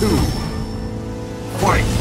Two. Fight!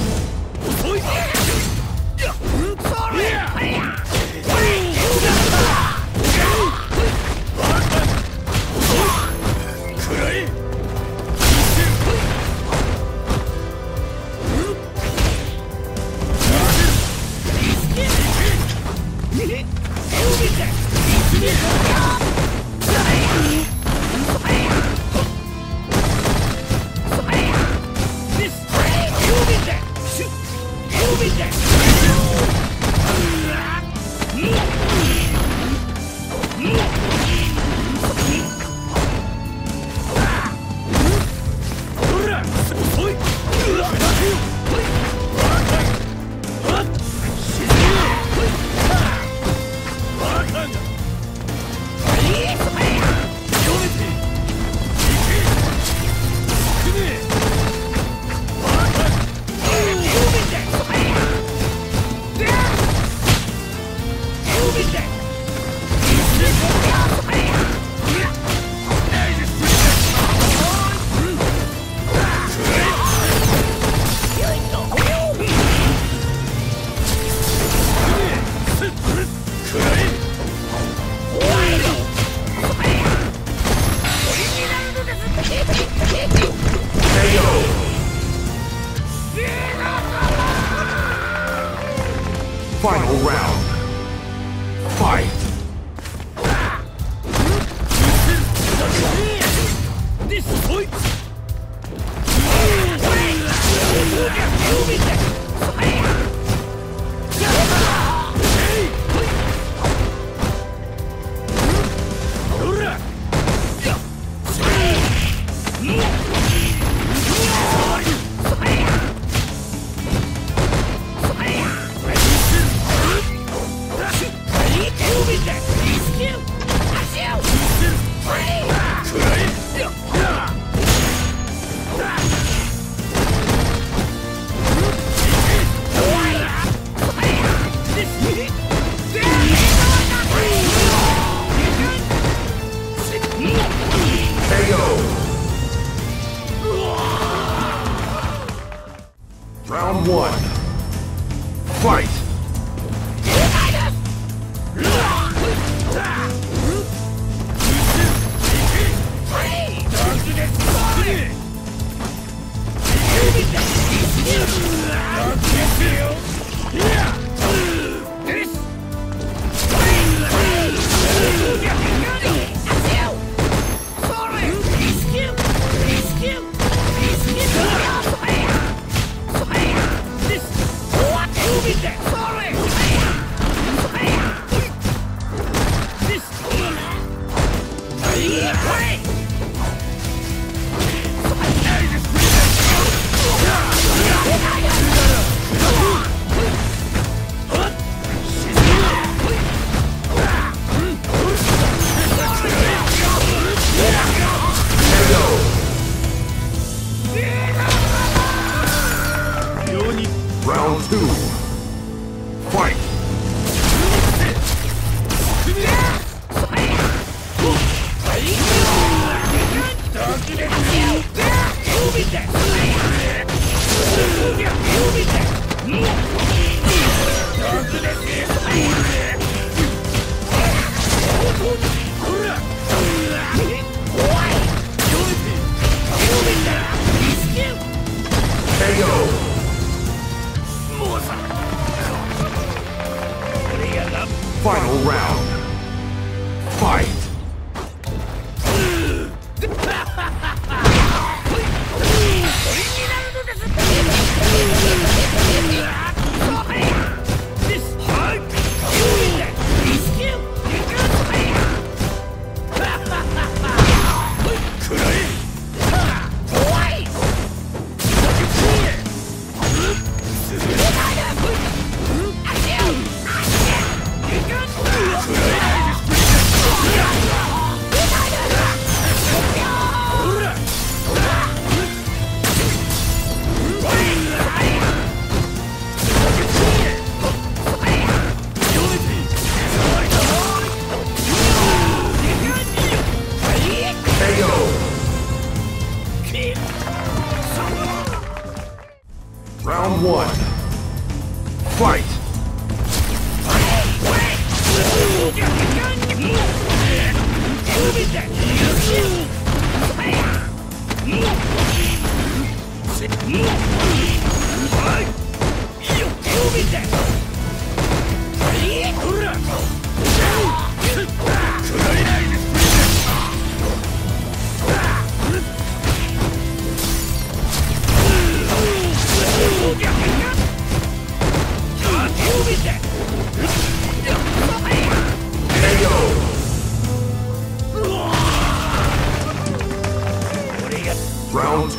KO! Final round. Fight! KO! Round one. Fight! Round two. Fight! Move it there! Final round. Fight!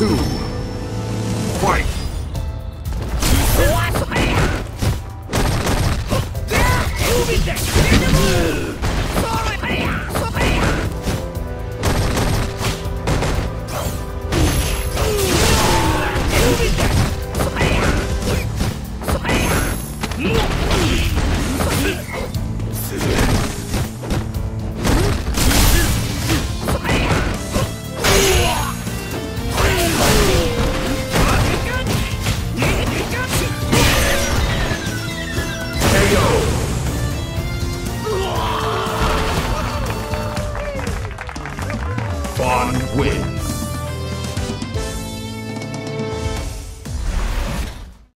two, fight! すげえ